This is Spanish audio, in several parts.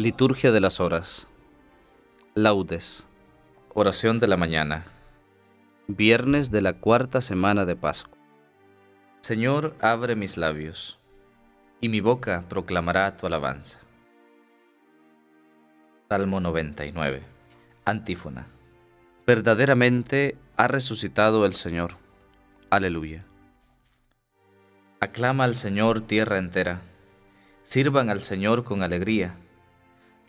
Liturgia de las Horas. Laudes. Oración de la mañana. Viernes de la cuarta semana de Pascua. Señor, abre mis labios, y mi boca proclamará tu alabanza. Salmo 99. Antífona. Verdaderamente ha resucitado el Señor. Aleluya. Aclama al Señor tierra entera. Sirvan al Señor con alegría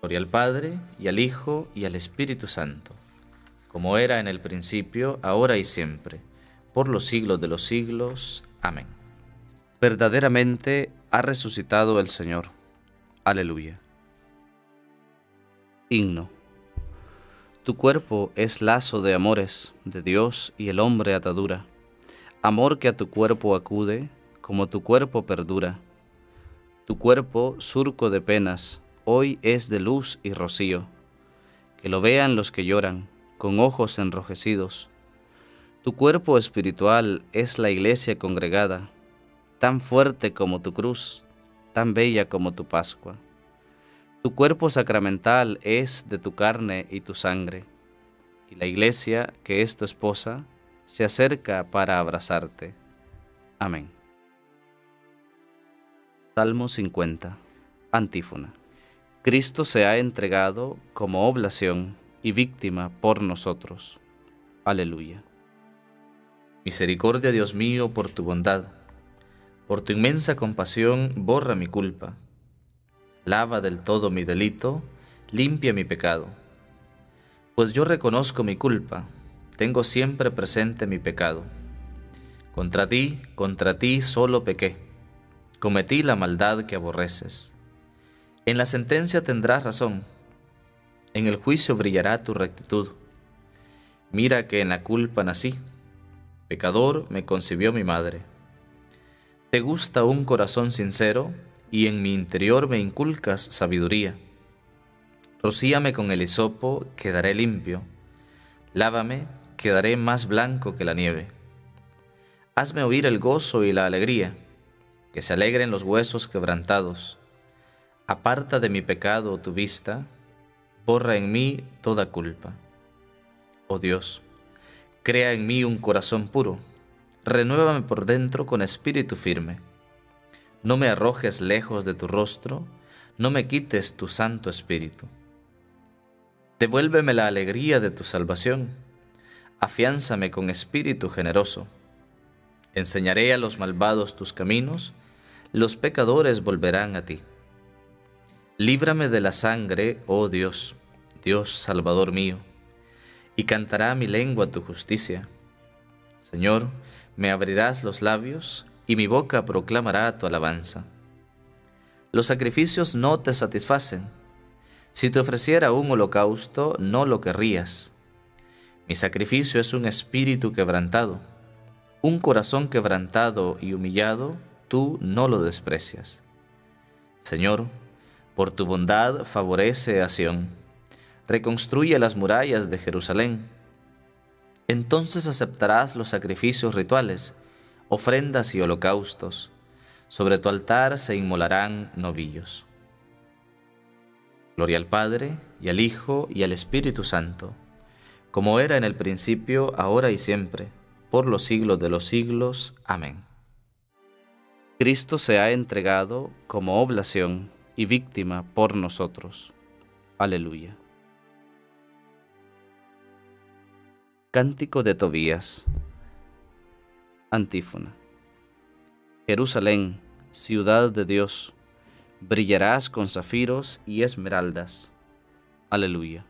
Gloria al Padre, y al Hijo, y al Espíritu Santo, como era en el principio, ahora y siempre, por los siglos de los siglos. Amén. Verdaderamente ha resucitado el Señor. Aleluya. Himno. Tu cuerpo es lazo de amores, de Dios y el hombre atadura. Amor que a tu cuerpo acude, como tu cuerpo perdura. Tu cuerpo surco de penas, hoy es de luz y rocío. Que lo vean los que lloran, con ojos enrojecidos. Tu cuerpo espiritual es la iglesia congregada, tan fuerte como tu cruz, tan bella como tu Pascua. Tu cuerpo sacramental es de tu carne y tu sangre, y la iglesia, que es tu esposa, se acerca para abrazarte. Amén. Salmo 50. Antífona. Cristo se ha entregado como oblación y víctima por nosotros. Aleluya. Misericordia, Dios mío, por tu bondad. Por tu inmensa compasión, borra mi culpa. Lava del todo mi delito, limpia mi pecado. Pues yo reconozco mi culpa, tengo siempre presente mi pecado. Contra ti, contra ti solo pequé, cometí la maldad que aborreces en la sentencia tendrás razón, en el juicio brillará tu rectitud. Mira que en la culpa nací, pecador me concibió mi madre. Te gusta un corazón sincero y en mi interior me inculcas sabiduría. Rocíame con el hisopo, quedaré limpio. Lávame, quedaré más blanco que la nieve. Hazme oír el gozo y la alegría, que se alegren los huesos quebrantados Aparta de mi pecado tu vista, borra en mí toda culpa. Oh Dios, crea en mí un corazón puro, renuévame por dentro con espíritu firme. No me arrojes lejos de tu rostro, no me quites tu santo espíritu. Devuélveme la alegría de tu salvación, afiánzame con espíritu generoso. Enseñaré a los malvados tus caminos, los pecadores volverán a ti. Líbrame de la sangre, oh Dios, Dios Salvador mío, y cantará mi lengua tu justicia. Señor, me abrirás los labios, y mi boca proclamará tu alabanza. Los sacrificios no te satisfacen. Si te ofreciera un holocausto, no lo querrías. Mi sacrificio es un espíritu quebrantado, un corazón quebrantado y humillado, tú no lo desprecias. Señor, por tu bondad favorece a Sión, reconstruye las murallas de Jerusalén. Entonces aceptarás los sacrificios rituales, ofrendas y holocaustos. Sobre tu altar se inmolarán novillos. Gloria al Padre, y al Hijo, y al Espíritu Santo, como era en el principio, ahora y siempre, por los siglos de los siglos. Amén. Cristo se ha entregado como oblación y víctima por nosotros. Aleluya. Cántico de Tobías. Antífona. Jerusalén, ciudad de Dios, brillarás con zafiros y esmeraldas. Aleluya.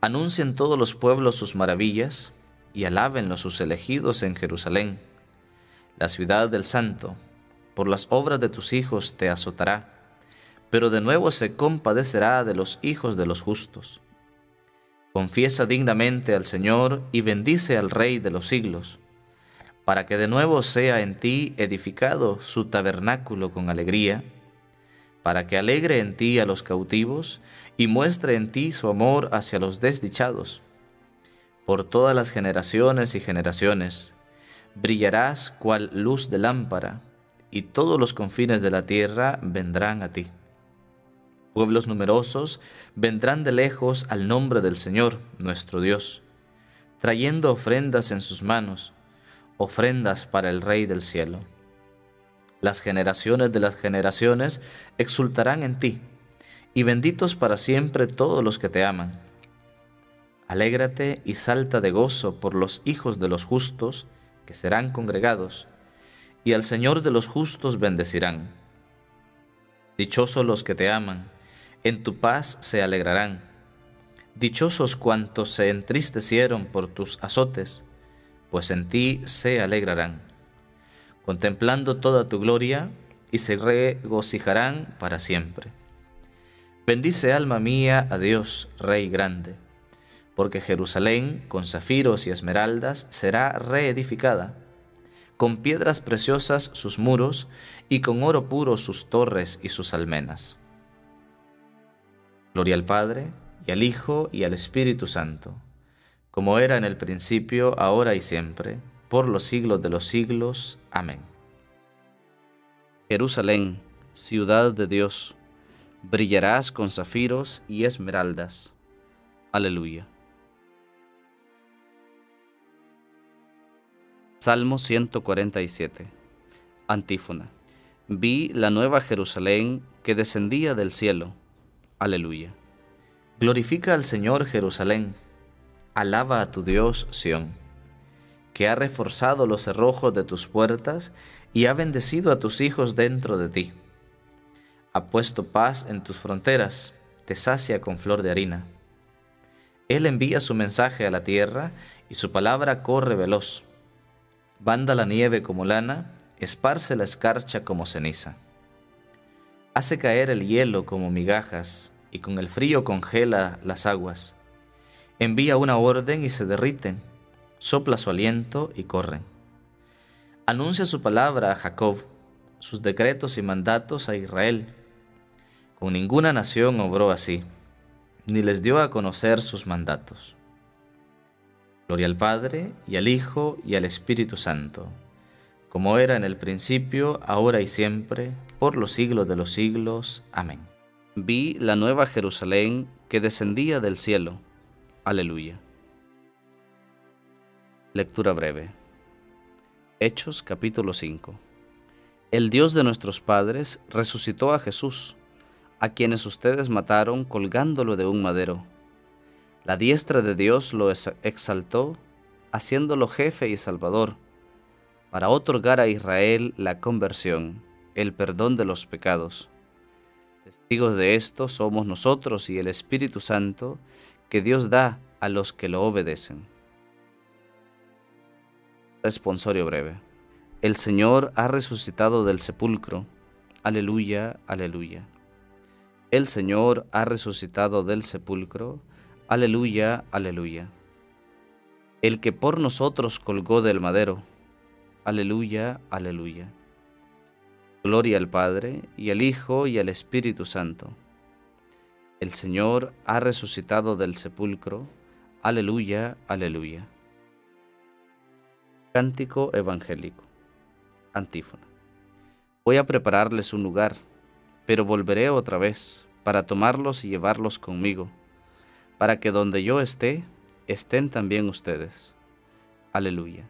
Anuncien todos los pueblos sus maravillas y alábenlo sus elegidos en Jerusalén. La ciudad del Santo, por las obras de tus hijos te azotará pero de nuevo se compadecerá de los hijos de los justos. Confiesa dignamente al Señor y bendice al Rey de los siglos, para que de nuevo sea en ti edificado su tabernáculo con alegría, para que alegre en ti a los cautivos y muestre en ti su amor hacia los desdichados. Por todas las generaciones y generaciones, brillarás cual luz de lámpara, y todos los confines de la tierra vendrán a ti. Pueblos numerosos vendrán de lejos al nombre del Señor, nuestro Dios, trayendo ofrendas en sus manos, ofrendas para el Rey del cielo. Las generaciones de las generaciones exultarán en ti, y benditos para siempre todos los que te aman. Alégrate y salta de gozo por los hijos de los justos, que serán congregados, y al Señor de los justos bendecirán. Dichosos los que te aman, en tu paz se alegrarán. Dichosos cuantos se entristecieron por tus azotes, pues en ti se alegrarán, contemplando toda tu gloria, y se regocijarán para siempre. Bendice alma mía a Dios, Rey grande, porque Jerusalén, con zafiros y esmeraldas, será reedificada, con piedras preciosas sus muros, y con oro puro sus torres y sus almenas. Gloria al Padre, y al Hijo, y al Espíritu Santo, como era en el principio, ahora y siempre, por los siglos de los siglos. Amén. Jerusalén, ciudad de Dios, brillarás con zafiros y esmeraldas. Aleluya. Salmo 147. Antífona. Vi la nueva Jerusalén que descendía del cielo Aleluya. Glorifica al Señor Jerusalén. Alaba a tu Dios Sión, que ha reforzado los cerrojos de tus puertas y ha bendecido a tus hijos dentro de ti. Ha puesto paz en tus fronteras, te sacia con flor de harina. Él envía su mensaje a la tierra y su palabra corre veloz. Banda la nieve como lana, esparce la escarcha como ceniza. Hace caer el hielo como migajas, y con el frío congela las aguas. Envía una orden y se derriten, sopla su aliento y corren. Anuncia su palabra a Jacob, sus decretos y mandatos a Israel. Con ninguna nación obró así, ni les dio a conocer sus mandatos. Gloria al Padre, y al Hijo, y al Espíritu Santo, como era en el principio, ahora y siempre, por los siglos de los siglos. Amén vi la nueva Jerusalén que descendía del cielo. Aleluya. Lectura breve. Hechos capítulo 5. El Dios de nuestros padres resucitó a Jesús, a quienes ustedes mataron colgándolo de un madero. La diestra de Dios lo exaltó, haciéndolo jefe y salvador, para otorgar a Israel la conversión, el perdón de los pecados Testigos de esto somos nosotros y el Espíritu Santo que Dios da a los que lo obedecen. Responsorio breve. El Señor ha resucitado del sepulcro. Aleluya, aleluya. El Señor ha resucitado del sepulcro. Aleluya, aleluya. El que por nosotros colgó del madero. Aleluya, aleluya. Gloria al Padre, y al Hijo, y al Espíritu Santo. El Señor ha resucitado del sepulcro. Aleluya, aleluya. Cántico Evangélico. Antífona. Voy a prepararles un lugar, pero volveré otra vez para tomarlos y llevarlos conmigo, para que donde yo esté, estén también ustedes. Aleluya.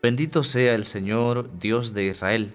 Bendito sea el Señor, Dios de Israel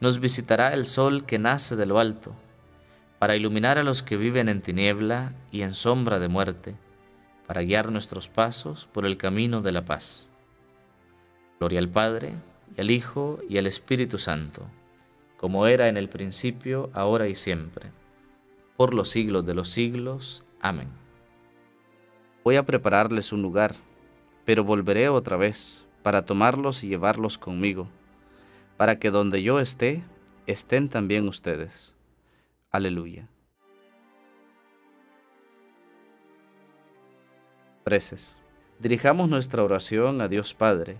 nos visitará el sol que nace de lo alto, para iluminar a los que viven en tiniebla y en sombra de muerte, para guiar nuestros pasos por el camino de la paz. Gloria al Padre, y al Hijo, y al Espíritu Santo, como era en el principio, ahora y siempre, por los siglos de los siglos. Amén. Voy a prepararles un lugar, pero volveré otra vez para tomarlos y llevarlos conmigo para que donde yo esté, estén también ustedes. Aleluya. Preces. Dirijamos nuestra oración a Dios Padre,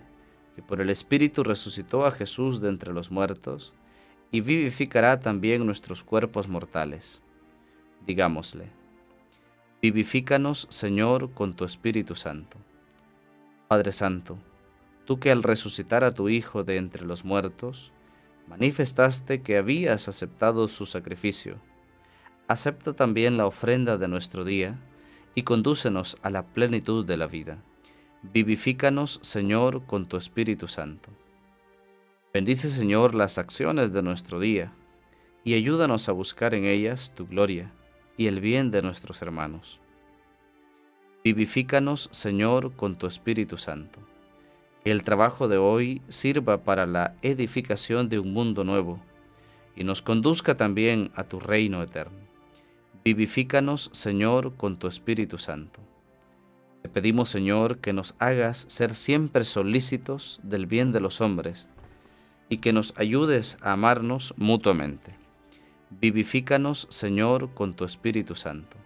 que por el Espíritu resucitó a Jesús de entre los muertos y vivificará también nuestros cuerpos mortales. Digámosle, vivifícanos, Señor, con tu Espíritu Santo. Padre Santo, tú que al resucitar a tu Hijo de entre los muertos, manifestaste que habías aceptado su sacrificio, acepta también la ofrenda de nuestro día y condúcenos a la plenitud de la vida. Vivifícanos, Señor, con tu Espíritu Santo. Bendice, Señor, las acciones de nuestro día y ayúdanos a buscar en ellas tu gloria y el bien de nuestros hermanos. Vivifícanos, Señor, con tu Espíritu Santo el trabajo de hoy sirva para la edificación de un mundo nuevo y nos conduzca también a tu reino eterno. Vivifícanos, Señor, con tu Espíritu Santo. Te pedimos, Señor, que nos hagas ser siempre solícitos del bien de los hombres y que nos ayudes a amarnos mutuamente. Vivifícanos, Señor, con tu Espíritu Santo.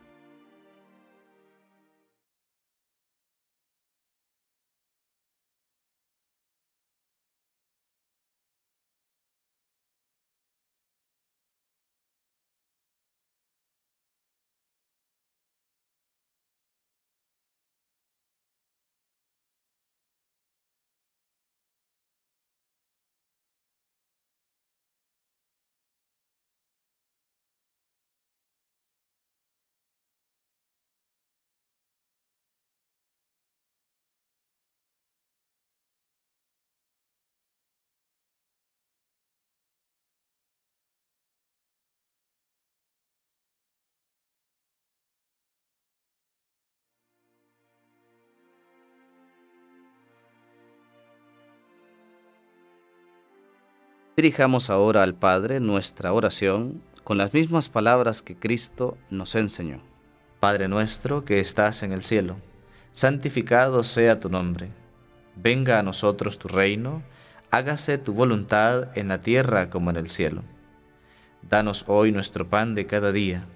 Dirijamos ahora al Padre nuestra oración con las mismas palabras que Cristo nos enseñó. Padre nuestro que estás en el cielo, santificado sea tu nombre. Venga a nosotros tu reino, hágase tu voluntad en la tierra como en el cielo. Danos hoy nuestro pan de cada día.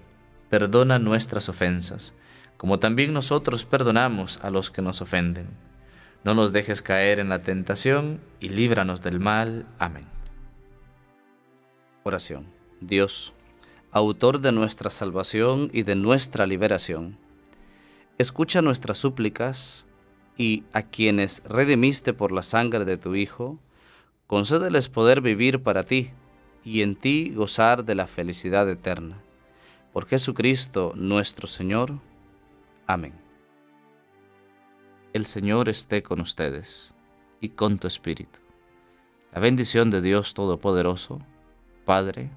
Perdona nuestras ofensas, como también nosotros perdonamos a los que nos ofenden. No nos dejes caer en la tentación y líbranos del mal. Amén. Oración. Dios, autor de nuestra salvación y de nuestra liberación, escucha nuestras súplicas y a quienes redimiste por la sangre de tu Hijo, concédeles poder vivir para ti y en ti gozar de la felicidad eterna. Por Jesucristo nuestro Señor. Amén. El Señor esté con ustedes y con tu espíritu. La bendición de Dios Todopoderoso, Padre,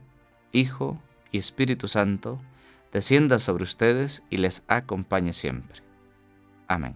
Hijo y Espíritu Santo, descienda sobre ustedes y les acompañe siempre. Amén.